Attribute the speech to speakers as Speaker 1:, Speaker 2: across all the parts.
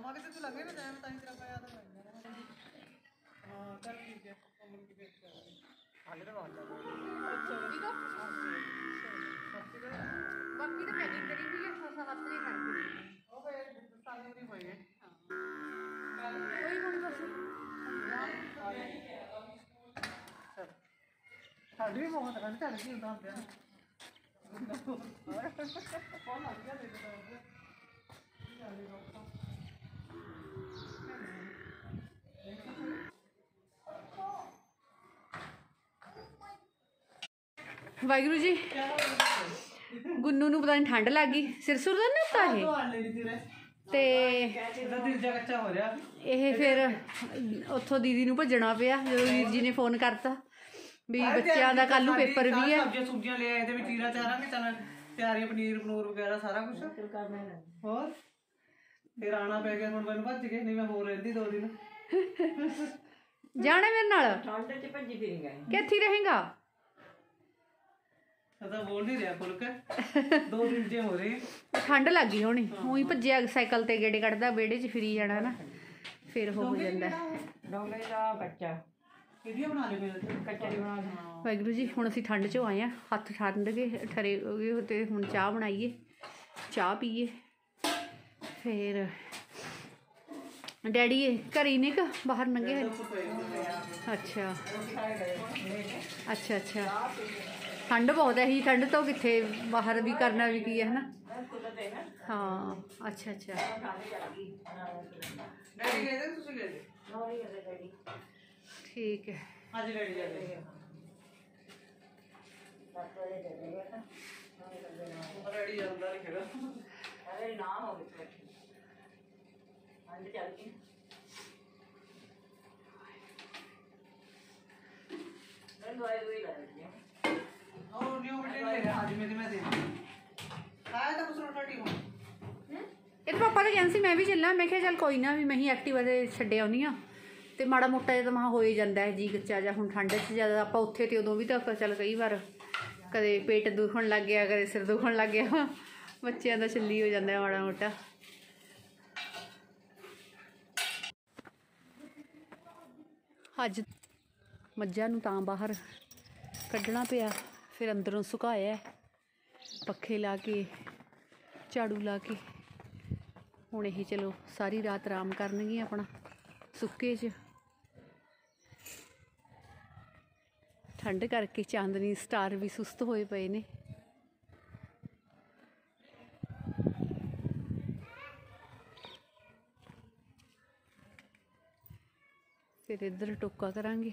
Speaker 1: ਹਾਂ ਮੈਂ ਕਿਤੇ ਤੂੰ ਲੱਗੇ ਨਾ ਟਾਈਮ ਤਾਂ ਹੀ ਤੇਰਾ ਪਿਆ ਤਾਂ ਮੈਂ ਹਾਂ ਚੱਲ ਠੀਕ ਹੈ ਅਮਨ ਕੀ ਵੇਟ ਕਰ ਰਹੀ। ਹਾਲੇ ਤਾਂ ਬਾਹਰ ਅੱਛਾ
Speaker 2: ਠੀਕ ਆ ਬਾਕੀ ਤਾਂ ਪੈਕਿੰਗ ਕਰੀ ਹੋਈ ਹੈ ਸਸਾ ਨਹੀਂ ਕਰਦੀ
Speaker 1: ਉਹ ਫੇਰ ਸਾਰੇ ਨਹੀਂ ਹੋਏ।
Speaker 2: ਕੋਈ ਹੁਣ ਬਸ
Speaker 1: ਸਾਡੀ ਵੀ ਬਹੁਤ ਗੱਲ ਚੱਲ ਗਈ ਹੁੰਦਾ ਹੁੰਦਿਆ ਫੋਨ ਲੱਗ ਗਿਆ ਦੇ ਦੇ
Speaker 2: ਵਾਹਿਗੁਰੂ ਜੀ। ਗੁੰਨੂ ਨੂੰ ਪਤਾ ਨਹੀਂ ਠੰਡ ਲੱਗ ਗਈ। ਸਿਰ ਸੁਰ ਦਾ ਨਾ ਤਾਂ ਇਹ? ਤੇ
Speaker 1: ਇਹਦਾ ਦਿਲ ਜਾ ਕੱਚਾ ਹੋ ਰਿਹਾ
Speaker 2: ਇਹ ਫਿਰ ਉੱਥੋਂ ਦੀਦੀ ਨੂੰ ਭੱਜਣਾ ਪਿਆ ਜਦੋਂ ਵੀਰ ਜੀ ਨੇ ਫੋਨ ਕਰਤਾ। ਵੀ ਬੱਚਿਆਂ ਦਾ ਕੱਲ ਨੂੰ ਪੇਪਰ ਵੀ ਹੈ।
Speaker 1: ਸਬਜ਼ੀਆਂ ਸੁਬਜ਼ੀਆਂ ਲੈ ਆਏ ਤੇ ਵੀ ਚੀਰਾ ਚਾਰਾਂਗੇ ਚੱਲ ਤਿਆਰੀ ਪਨੀਰ ਪਨੂਰ ਵਗੈਰਾ ਸਾਰਾ ਕੁਝ ਹੋਰ? ਫਿਰ ਆਣਾ ਪੈ ਗਿਆ ਹੁਣ ਮੈਨੂੰ ਭੱਜ ਗਏ ਨਹੀਂ ਮੈਂ ਹੋਰ ਰਹਿੰਦੀ ਦੋ ਦਿਨ।
Speaker 2: ਜਾਣਾ ਮੇਰੇ ਨਾਲ?
Speaker 3: ਠੰਡ ਚ ਭੱਜੀ ਫਿਰਿੰਗਾ
Speaker 2: ਕਿੱਥੇ ਰਹੇਗਾ?
Speaker 1: ਤਾਂ ਬੋਲ ਨਹੀਂ ਰਿਹਾ ਖੁੱਲ ਕੇ ਦੋ ਦਿਨ ਜੇ ਹੋ ਰਹੇ।
Speaker 2: ਠੰਡ ਲੱਗ ਗਈ ਹੋਣੀ। ਉਹੀ ਭੱਜਿਆ ਸਾਈਕਲ ਤੇ ਗੇੜੇ ਕੱਢਦਾ ਵਿਹੜੇ 'ਚ ਫਿਰੀ ਜਾਣਾ ਨਾ। ਫਿਰ ਹੋ ਜਾਂਦਾ।
Speaker 3: ਡੋਂਗਰੇ ਦਾ ਬੱਚਾ।
Speaker 1: ਕਿਹਦੀਆਂ ਬਣਾ ਲਏ ਮੇਰੇ
Speaker 3: ਕੱਚਾ ਬਣਾ ਦੇ
Speaker 2: ਵਾਹਿਗੁਰੂ ਜੀ ਹੁਣ ਅਸੀਂ ਠੰਡ 'ਚੋਂ ਆਏ ਆ ਹੱਥ ਠੰਡ ਗਏ ਠਰੇ ਹੋ ਗਏ ਤੇ ਹੁਣ ਚਾਹ ਬਣਾਈਏ। ਚਾਹ ਪੀਏ। ਫਿਰ ਡੈਡੀ ਇਹ ਘਰੇ ਨੇ ਕਿ ਬਾਹਰ ਨੰਗੇ? ਅੱਛਾ। ਅੱਛਾ ਅੱਛਾ। ਠੰਡ ਬਹੁਤ ਹੈ ਹੀ ਠੰਡ ਤੋਂ ਕਿੱਥੇ ਬਾਹਰ ਵੀ ਕਰਨਾ ਵੀ ਕੀ ਹੈ ਹਨਾ? ਹਾਂ ਅੱਛਾ ਅੱਛਾ।
Speaker 1: ਡੈਡੀ ਗਏ ਤੇ ਤੁਸੀਂ ਗਏ?
Speaker 2: ਠੀਕ ਹੈ।
Speaker 1: ਅੱਜ ਡੈਡੀ ਜਾਂਦੇ ਡੈਡੀ ਜਾਂਦਾ ਨਹੀਂ ਹੈਗਾ।
Speaker 3: ਅਰੇ ਨਾ ਹੋਵੇ ਠੰਡ ਚੱਲ ਗਈ ਮੈਂ ਦਵਾਈ ਦਵਾਈ ਲਾ
Speaker 1: ਦੇ ਟੀਮ
Speaker 2: ਇਹ ਤਾਂ ਪਾਪਾ ਤਾਂ ਕਹਿੰਦੇ ਸੀ ਮੈਂ ਵੀ ਚੱਲਾਂ ਮੈਂ ਕਿਹਾ ਚੱਲ ਕੋਈ ਨਾ ਵੀ ਮੈਂ ਹੀ ਐਕਟਿਵਾ ਤੇ ਛੱਡ ਆਉਣੀ ਆ ਤੇ ਮਾੜਾ ਮੋਟਾ ਜਿਹਾ ਤਾਂ ਮਹਾ ਹੋ ਹੀ ਜਾਂਦਾ ਹੈ ਜੀ ਕੱਚਾ ਜਾਂ ਹੁਣ ਠੰਡ 'ਚ ਜ਼ਿਆਦਾ ਆਪਾਂ ਉੱਥੇ ਤੇ ਉਦੋਂ ਵੀ ਤਾਂ ਆਪਾਂ ਚੱਲ ਕਈ ਵਾਰ ਕਦੇ ਪੇਟ ਦੁਖਣ ਲੱਗ ਗਿਆ ਕਦੇ ਸਿਰ ਦੁਖਣ ਲੱਗ ਗਿਆ। ਬੱਚਿਆਂ ਦਾ ਛੱਲੀ ਹੋ ਜਾਂਦਾ ਹੈ ਮਾੜਾ ਮੋਟਾ। ਅੱਜ ਮੱਝਾਂ ਨੂੰ ਤਾਂ ਬਾਹਰ ਕੱਢਣਾ ਪਿਆ। ਫਿਰ ਅੰਦਰੋਂ ਸੁਕਾਇਆ ਪੱਖੇ ਲਾ ਕੇ, ਝਾੜੂ ਲਾ ਕੇ। ਹੁਣ ਇਹ ਚਲੋ ਸਾਰੀ ਰਾਤ ਆਰਾਮ ਕਰਨਗੇ ਆਪਣਾ, ਸੁੱਕੇ 'ਚ। ਠੰਡ ਕਰਕੇ ਚਾਂਦਨੀ ਸਟਾਰ ਵੀ ਸੁਸਤ ਹੋਏ ਪਏ ਨੇ। ਫਿਰ ਇੱਧਰ ਟੋਕਾ ਕਰਾਂਗੇ।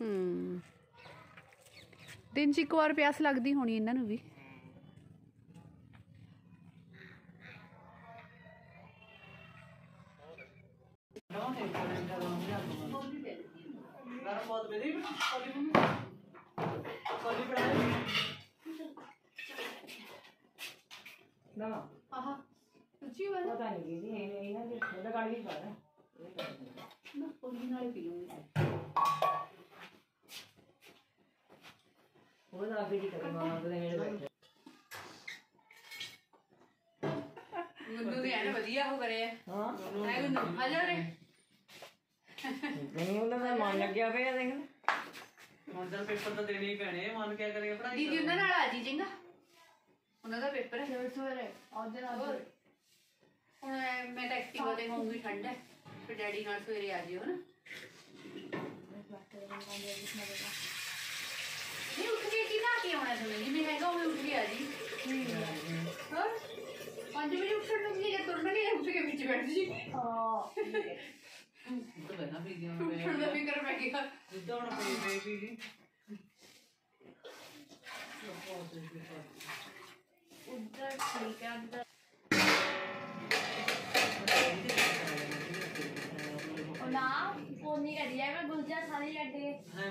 Speaker 2: ਹੂੰ। ਦਿਨ ਚ ਇੱਕ ਵਾਰ ਪਿਆਸ ਲੱਗਦੀ ਹੋਣੀ ਇਹਨਾਂ ਨੂੰ ਵੀ।
Speaker 3: ਨਾ
Speaker 2: ਆਹਾ। ਉੱਚੀ ਵਾਲਾ
Speaker 3: ਪਤਾ ਨਹੀਂ ਜੀ ਇਹਨਾਂ ਦੇ ਉਹਦਾ ਕਾੜੀ ਵੀ ਪਾਦਾ
Speaker 2: ਨਾ ਉਹਦੀ ਨਾਲੇ ਪੀ ਲੂੰਗੀ
Speaker 3: ਉਹ ਤਾਂ ਅੱਗੇ ਦੀ ਕਰੇ ਮਾਂ ਦੇ ਨੇੜੇ ਬੈਠੇ।
Speaker 2: ਗੁੰਦੂ ਦੇ ਐਨ ਵਧੀਆ ਹੋ ਕਰਿਆ
Speaker 3: ਹਾਂ।
Speaker 2: ਐ ਗੁੰਦੂ ਆ ਜਾ ਰੇ
Speaker 3: ਨਹੀਂ ਉਹਨਾਂ ਦਾ ਮਨ ਲੱਗਿਆ ਪਿਆ ਦੇਖ
Speaker 1: ਹੁਣ ਤਾਂ ਪੇਪਰ ਤਾਂ ਦੇਣੇ ਹੀ ਪੈਣੇ ਆ, ਮਨ ਕਿਆ ਕਰੇਗਾ ਪੜਾਈ
Speaker 2: ਦੀਦੀ ਉਹਨਾਂ ਨਾਲ ਆ ਜੀ ਚੰਗਾ। ਉਹਨਾਂ ਦਾ ਪੇਪਰ ਹੈ।
Speaker 4: ਸਵੇਰੇ ਉਹਦੇ ਨਾਲ
Speaker 2: ਹੁਣ ਮੈਂ ਤਾਂ ਐਕਟਿਵਾ ਤੇ ਹੋਊਂਗੀ ਠੰਡ ਹੈ ਫਿਰ ਡੈਡੀ ਨਾਲ ਸਵੇਰੇ ਆ ਜਿਓ ਨਾ। ਨਹੀਂ ਉੱਠ ਕੇ ਕੀ ਨਾ ਕੇ ਆਉਣਾ ਤੁਹਾਨੂੰ ਜਿਵੇਂ ਹੈਗਾ ਉਵੇਂ ਉੱਠ ਕੇ ਆ ਜੀ ਹਾਂ 5 ਵਜੇ ਉੱਠਣ ਨੂੰ ਕੀ ਤੁਰਨਾ ਨਹੀਂ ਉੱਠ ਕੇ ਵਿੱਚ ਬੈਠ ਜੀ
Speaker 1: ਤਾਂ ਬੈਠਾ ਵੀ ਗਿਆ
Speaker 2: ਉੱਠਣ ਦਾ ਫਿਕਰ ਪੈ ਗਿਆ
Speaker 1: ਜਿੱਦਾਂ ਹੁਣ ਪੇ ਪੇ ਵੀ ਜੀ
Speaker 4: ਉੱਧਰ ਠੀਕ ਹੈ ਉੱਧਰ ਉਹ ਨਾ ਫੋਨ ਨਹੀਂ ਕਰੀ ਜਾਏ ਮੈਂ ਗੁਲਜਾ ਸਾਰੀ ਕੱਢ ਕੇ
Speaker 1: ਹਾਂ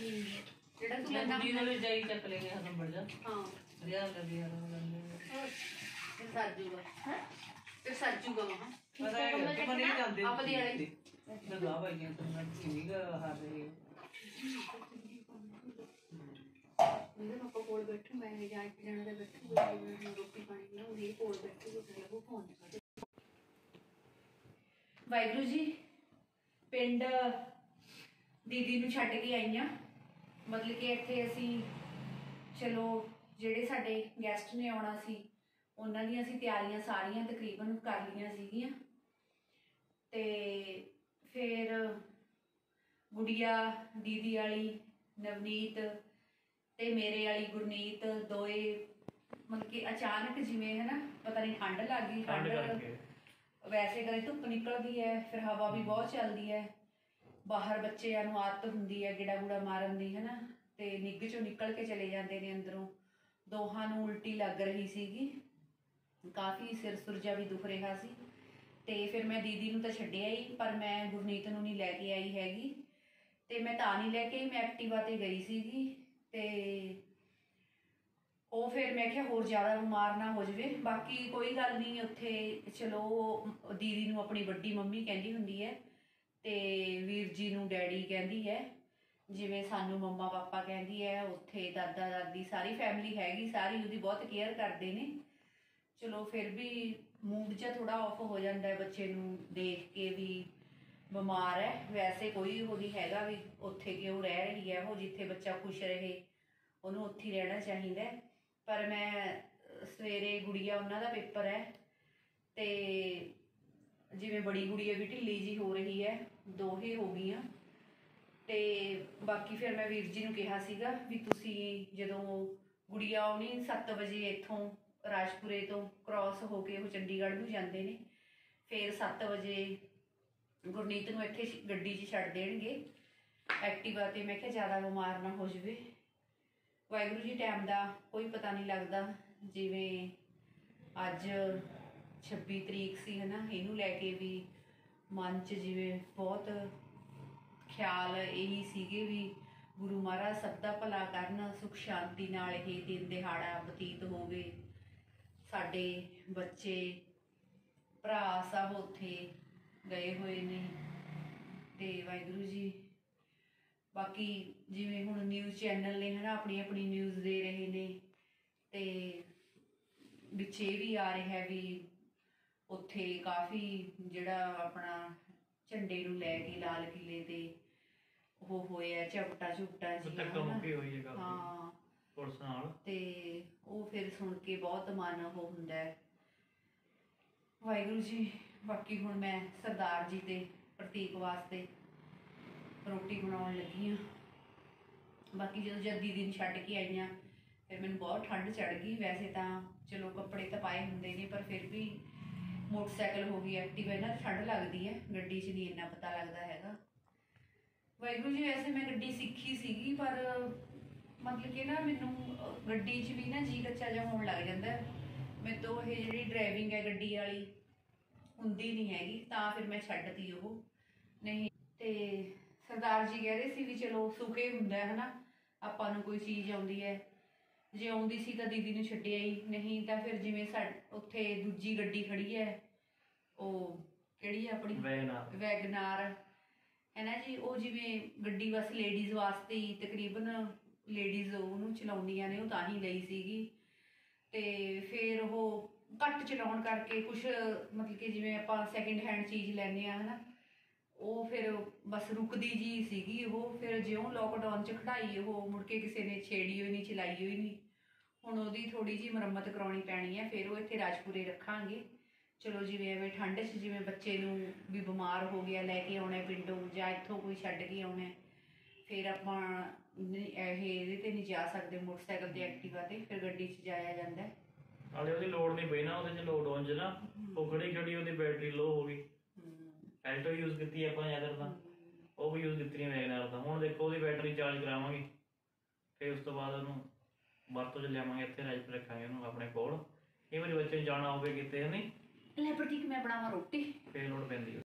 Speaker 2: ਜਿਹੜਾ ਤੂੰ ਲੈਂਦਾ
Speaker 1: ਜੀ ਨਾਲ ਜਾਈ ਚੱਕ ਲੈ ਗਿਆ ਨੰਬਰ ਜਾ
Speaker 2: ਹਾਂ
Speaker 1: ਰਿਆ ਕਰ ਗਿਆ ਰੰਗ
Speaker 2: ਫਿਰ ਸਰ ਜੂਗਾ ਫਿਰ ਸਰ ਜੂਗਾ ਹਾਂ
Speaker 1: ਪਤਾ ਹੈ ਕਿ ਨਹੀਂ ਜਾਂਦੇ
Speaker 2: ਆਪਦੀ ਵਾਲੇ।
Speaker 1: ਲਗਾ ਭਾਈਆਂ ਤੁਮ ਕਿੰਨੀ ਗਾ ਹਾਰ ਰਹੇ ਹੋ
Speaker 2: ਉਹਦੇ ਪਾਪਾ ਕੋਲ ਬੈਠੂ ਮੈਂ ਜਾਂ ਇੱਕ ਜਣਾ ਦੇ ਬੈਠੂ ਰੋਟੀ ਪਾਣੀ ਬਣਾਉਂਦੀ ਕੋਲ ਬੈਠੂ ਤੇ ਉਹ ਫੋਨ ਕਰਦੇ ਵਾਹਿਗੁਰੂ ਜੀ, ਪਿੰਡ ਦੀਦੀ ਨੂੰ ਛੱਡ ਕੇ ਆਈਆਂ ਮਤਲਬ ਕਿ ਇੱਥੇ ਅਸੀਂ ਚਲੋ ਜਿਹੜੇ ਸਾਡੇ ਗੈਸਟ ਨੇ ਆਉਣਾ ਸੀ ਉਹਨਾਂ ਦੀਆਂ ਅਸੀਂ ਤਿਆਰੀਆਂ ਸਾਰੀਆਂ ਤਕਰੀਬਨ ਕਰ ਲਈਆਂ ਸੀਗੀਆਂ। ਤੇ ਫਿਰ ਗੁੜੀਆ ਦੀਦੀ ਵਾਲੀ ਨਵਨੀਤ ਤੇ ਮੇਰੇ ਵਾਲੀ ਗੁਰਨੀਤ ਦੋਏ ਮਤਲਬ ਕਿ ਅਚਾਨਕ ਜਿਵੇਂ ਹੈ ਨਾ ਪਤਾ ਨਹੀਂ ਠੰਡ ਲੱਗ ਗਈ ਠੰਡ ਵੈਸੇ ਕਦੇ ਧੁੱਪ ਨਿਕਲਦੀ ਹੈ ਫਿਰ ਹਵਾ ਵੀ ਬਹੁਤ ਚੱਲਦੀ ਹੈ। ਬਾਹਰ ਬੱਚਿਆਂ ਨੂੰ ਆਦਤ ਹੁੰਦੀ ਹੈ ਗਿੜਾ ਗੁੜਾ ਮਾਰਨ ਦੀ ਹੈ ਨਾ ਤੇ ਨਿੱਘ ਚੋਂ ਨਿਕਲ ਕੇ ਚਲੇ ਜਾਂਦੇ ਨੇ ਅੰਦਰੋਂ। ਦੋਹਾਂ ਨੂੰ ਉਲਟੀ ਲੱਗ ਰਹੀ ਸੀਗੀ। ਕਾਫੀ ਸਿਰ ਸੁਰਜਾ ਵੀ ਦੁਖ ਰਿਹਾ ਸੀ। ਤੇ ਫਿਰ ਮੈਂ ਦੀਦੀ ਨੂੰ ਤਾਂ ਛੱਡਿਆ ਹੀ, ਪਰ ਮੈਂ ਗੁਰਨੀਤ ਨੂੰ ਨਹੀਂ ਲੈ ਕੇ ਆਈ ਹੈਗੀ। ਤੇ ਮੈਂ ਤਾਂ ਨਹੀਂ ਲੈ ਕੇ ਮੈਂ ਐਕਟਿਵਾ ਤੇ ਗਈ ਸੀਗੀ। ਤੇ ਉਹ ਫਿਰ ਮੈਂ ਕਿਹਾ ਹੋਰ ਜ਼ਿਆਦਾ ਬਿਮਾਰ ਨਾ ਹੋ ਜਾਵੇ। ਬਾਕੀ ਕੋਈ ਗੱਲ ਨਹੀਂ, ਉੱਥੇ ਚਲੋ, ਉਹ ਦੀਦੀ ਨੂੰ ਆਪਣੀ ਵੱਡੀ ਮੰਮੀ ਕਹਿੰਦੀ ਹੁੰਦੀ ਹੈ ਤੇ ਵੀਰ ਜੀ ਨੂੰ ਡੈਡੀ ਕਹਿੰਦੀ ਹੈ, ਜਿਵੇਂ ਸਾਨੂੰ ਮੰਮਾ ਪਾਪਾ ਕਹਿੰਦੀ ਹੈ, ਉੱਥੇ ਦਾਦਾ ਦਾਦੀ ਸਾਰੀ ਫੈਮਿਲੀ ਹੈਗੀ, ਸਾਰੀ ਉਹਦੀ ਬਹੁਤ ਕੇਅਰ ਕਰਦੇ ਨੇ। ਚਲੋ ਫਿਰ ਵੀ ਮੂਡ ਜਿਹਾ ਥੋੜਾ ਆਫ ਹੋ ਜਾਂਦਾ ਹੈ ਬੱਚੇ ਨੂੰ ਦੇਖ ਕੇ ਵੀ ਬਿਮਾਰ ਹੈ। ਵੈਸੇ ਕੋਈ ਉਹ ਨਹੀਂ ਹੈਗਾ ਵੀ ਉੱਥੇ ਕਿਉਂ ਰਹਿ ਰਹੀ ਹੈ ਉਹ, ਜਿੱਥੇ ਬੱਚਾ ਖੁਸ਼ ਰਹੇ, ਉਹਨੂੰ ਉੱਥੇ ਰਹਿਣਾ ਚਾਹੀਦਾ ਪਰ ਮੈਂ ਸਵੇਰੇ ਗੁੜੀਆ ਉਹਨਾਂ ਦਾ ਪੇਪਰ ਹੈ ਤੇ ਜਿਵੇਂ ਬੜੀ ਗੁੜੀਆ ਵੀ ਢਿੱਲੀ ਜੀ ਹੋ ਰਹੀ ਹੈ ਦੋ ਹੀ ਹੋ ਗਈਆਂ। ਤੇ ਬਾਕੀ ਫਿਰ ਮੈਂ ਵੀਰ ਜੀ ਨੂੰ ਕਿਹਾ ਸੀਗਾ ਵੀ ਤੁਸੀਂ ਜਦੋਂ ਗੁੜੀਆ ਆਉਣੀ 7 ਵਜੇ ਇੱਥੋਂ ਰਾਜਪੁਰੇ ਤੋਂ ਕ੍ਰਾਸ ਹੋ ਕੇ ਉਹ ਚੰਡੀਗੜ੍ਹ ਨੂੰ ਜਾਂਦੇ ਨੇ, ਫਿਰ 7 ਵਜੇ ਗੁਰਨੀਤ ਨੂੰ ਇੱਥੇ ਗੱਡੀ 'ਚ ਛੱਡ ਦੇਣਗੇ। ਐਕਟਿਵਾ ਤੇ ਮੈਂ ਕਿਹਾ ਜ਼ਿਆਦਾ ਬਿਮਾਰ ਨਾ ਹੋ ਜਾਵੇ। ਵਾਹਿਗੁਰੂ ਜੀ, ਟਾਈਮ ਦਾ ਕੋਈ ਪਤਾ ਨਹੀਂ ਲੱਗਦਾ, ਜਿਵੇਂ ਅੱਜ 26 ਤਰੀਕ ਸੀ ਹਨਾ, ਇਹਨੂੰ ਲੈ ਕੇ ਵੀ ਮਨ 'ਚ ਜਿਵੇਂ ਬਹੁਤ ਖਿਆਲ ਇਹੀ ਸੀਗੇ ਵੀ ਗੁਰੂ ਮਹਾਰਾਜ ਸਭ ਦਾ ਭਲਾ ਕਰਨ, ਸੁਖ ਸ਼ਾਂਤੀ ਨਾਲ ਇਹ ਦਿਨ ਦਿਹਾੜਾ ਬਤੀਤ ਹੋਵੇ। ਸਾਡੇ ਬੱਚੇ, ਭਰਾ ਸਭ ਉੱਥੇ ਗਏ ਹੋਏ ਨੇ ਤੇ ਵਾਹਿਗੁਰੂ ਜੀ, ਬਾਕੀ ਜਿਵੇਂ ਹੁਣ ਨਿਊਜ਼ ਚੈਨਲ ਨੇ ਹਨਾ ਆਪਣੀ ਆਪਣੀ ਨਿਊਜ਼ ਦੇ ਰਹੇ ਨੇ ਤੇ ਵਿੱਚ ਇਹ ਵੀ ਆ ਰਿਹਾ ਵੀ ਉੱਥੇ ਕਾਫੀ ਜਿਹੜਾ ਆਪਣਾ ਝੰਡੇ ਨੂੰ ਲੈ ਕੇ ਲਾਲ ਕਿਲੇ ਤੇ ਉਹ ਹੋਇਆ ਝਪਟਾ ਝੁਪਟਾ ਜੀ
Speaker 5: ਧੱਕਾ ਮੁੱਕੀ ਹੋਈ ਹੈ ਕਾਫੀ।
Speaker 2: ਹਾਂ।
Speaker 5: ਪੁਲਿਸ ਨਾਲ।
Speaker 2: ਤੇ ਉਹ ਫਿਰ ਸੁਣ ਕੇ ਬਹੁਤ ਮਨ ਉਹ ਹੁੰਦਾ ਹੈ। ਵਾਹਿਗੁਰੂ ਜੀ ਬਾਕੀ ਹੁਣ ਮੈਂ ਸਰਦਾਰ ਜੀ ਦੇ ਪ੍ਰਤੀਕ ਵਾਸਤੇ ਰੋਟੀ ਬਣਾਉਣ ਲੱਗੀ ਹਾਂ। ਬਾਕੀ ਜਦੋਂ ਜਦ ਦੀਦੀ ਨੂੰ ਛੱਡ ਕੇ ਆਈਆਂ ਫਿਰ ਮੈਨੂੰ ਬਹੁਤ ਠੰਡ ਚੜ ਗਈ। ਵੈਸੇ ਤਾਂ ਚਲੋ ਕੱਪੜੇ ਤਾਂ ਪਾਏ ਹੁੰਦੇ ਨੇ ਪਰ ਫਿਰ ਵੀ ਮੋਟਰਸਾਈਕਲ ਹੋ ਗਈ ਐਕਟਿਵ ਇਹਨਾਂ ਤੇ ਠੰਡ ਲੱਗਦੀ ਹੈ, ਗੱਡੀ 'ਚ ਨਹੀਂ ਇੰਨਾ ਪਤਾ ਲੱਗਦਾ ਹੈਗਾ। ਵਾਹਿਗੁਰੂ ਜੀ, ਵੈਸੇ ਮੈਂ ਗੱਡੀ ਸਿੱਖੀ ਸੀਗੀ, ਪਰ ਮਤਲਬ ਕਿ ਨਾ ਮੈਨੂੰ ਗੱਡੀ 'ਚ ਵੀ ਨਾ ਜੀ ਕੱਚਾ ਜਿਹਾ ਹੋਣ ਲੱਗ ਜਾਂਦਾ ਮੇਰੇ ਤੋਂ ਇਹ ਜਿਹੜੀ ਡਰਾਈਵਿੰਗ ਹੈ, ਗੱਡੀ ਵਾਲੀ, ਹੁੰਦੀ ਨਹੀਂ ਹੈਗੀ, ਤਾਂ ਫਿਰ ਮੈਂ ਛੱਡਤੀ ਉਹ। ਨਹੀਂ, ਤੇ ਸਰਦਾਰ ਜੀ ਕਹਿ ਰਹੇ ਸੀ ਵੀ ਚਲੋ ਸੁਖੇ ਹੁੰਦਾ ਹੈ ਨਾ ਆਪਾਂ ਨੂੰ ਕੋਈ ਚੀਜ਼ ਆਉਂਦੀ ਹੈ ਜੇ ਆਉਂਦੀ ਸੀ ਤਾਂ ਦੀਦੀ ਨੂੰ ਛੱਡਿਆ ਹੀ ਨਹੀਂ ਤਾਂ ਫਿਰ ਜਿਵੇਂ ਸਾ ਉੱਥੇ ਦੂਜੀ ਗੱਡੀ ਖੜੀ ਹੈ ਉਹ ਕਿਹੜੀ ਹੈ ਆਪਣੀ?
Speaker 5: ਵੈਗਨਾ
Speaker 2: ਵੈਗਨਾਰ। ਹੈ ਨਾ ਜੀ ਉਹ ਜਿਵੇਂ ਗੱਡੀ ਬਸ ਲੇਡੀਜ਼ ਵਾਸਤੇ ਹੀ ਤਕਰੀਬਨ ਲੇਡੀਜ਼ ਉਹਨੂੰ ਚਲਾਉਂਦੀਆਂ ਨੇ ਉਹ ਤਾਂ ਹੀ ਲਈ ਸੀਗੀ। ਤੇ ਫਿਰ ਉਹ ਘੱਟ ਚਲਾਉਣ ਕਰਕੇ ਕੁਝ ਮਤਲਬ ਕਿ ਜਿਵੇਂ ਆਪਾਂ ਸੈਕਿੰਡ ਹੈਂਡ ਚੀਜ਼ ਲੈਂਦੇ ਆ ਹਨਾ। ਉਹ ਫਿਰ ਬਸ ਰੁਕਦੀ ਜੀ ਸੀਗੀ ਉਹ ਫਿਰ ਜਿਉਂ ਲੋਕਡਾਊਨ ਚ ਖੜਾਈ ਉਹ ਮੁੜ ਕੇ ਕਿਸੇ ਨੇ ਛੇੜੀ ਹੋਈ ਨਹੀਂ ਚਲਾਈ ਹੋਈ ਨਹੀਂ ਹੁਣ ਉਹਦੀ ਥੋੜੀ ਜੀ ਮੁਰੰਮਤ ਕਰਾਉਣੀ ਪੈਣੀ ਹੈ ਫਿਰ ਉਹ ਇੱਥੇ ਰਾਜਪੁਰੇ ਰੱਖਾਂਗੇ। ਚਲੋ ਜਿਵੇਂ ਐਵੇਂ ਠੰਡ 'ਚ ਜਿਵੇਂ ਬੱਚੇ ਨੂੰ ਵੀ ਬਿਮਾਰ ਹੋ ਗਿਆ ਲੈ ਕੇ ਆਉਣਾ ਪਿੰਡੋਂ ਜਾਂ ਇੱਥੋਂ ਕੋਈ ਛੱਡ ਕੇ ਆਉਣਾ ਫਿਰ ਆਪਾਂ ਇਹ ਇਹਦੇ ਤੇ ਨਹੀਂ ਜਾ ਸਕਦੇ ਮੋਟਰਸਾਈਕਲ ਤੇ ਐਕਟਿਵਾ ਤੇ ਫਿਰ ਗੱਡੀ 'ਚ ਜਾਇਆ ਜਾਂਦਾ ਹੈ।
Speaker 5: ਨਾਲੇ ਉਹਦੀ ਲੋਡ ਨਹੀਂ ਪਈ ਨਾ ਉਹਦੇ ਚ ਲੋਡ ਹੋਣ ਚ ਨਾ ਉਹ ਖੜੀ ਖੜੀ ਉਹਦੀ ਬੈਟਰੀ ਲੋ ਹੋ ਗਈ। ਐਲਟੋ ਯੂਜ਼ ਕੀਤੀ ਆਪਾਂ ਜ਼ਿਆਦਾ ਤਾਂ ਉਹ ਵੀ ਯੂਜ਼ ਕੀਤੀ ਨਹੀਂ ਵੈਗਨਾਰ ਦਾ ਹੁਣ ਦੇਖੋ ਉਹਦੀ ਬੈਟਰੀ ਚਾਰਜ ਕਰਾਵਾਂਗੇ ਫਿਰ ਉਸ ਤੋਂ ਬਾਅਦ ਉਹਨੂੰ ਵਰਤੋਂ ਚ ਲਿਆਵਾਂਗੇ ਇੱਥੇ ਰਾਜਪੁਰ ਰੱਖਾਂਗੇ ਉਹਨੂੰ ਆਪਣੇ ਕੋਲ। ਇਹ ਵਾਰੀ ਬੱਚੇ ਨੂੰ ਜਾਣਾ ਹੋਵੇ ਕਿਤੇ ਨਹੀਂ
Speaker 2: ਲੈ ਪ੍ਰਤੀਕ ਮੈਂ ਬਣਾਵਾਂ ਰੋਟੀ।
Speaker 5: ਫੇਰ ਲੋਡ ਪੈਂਦੀ ਹੈ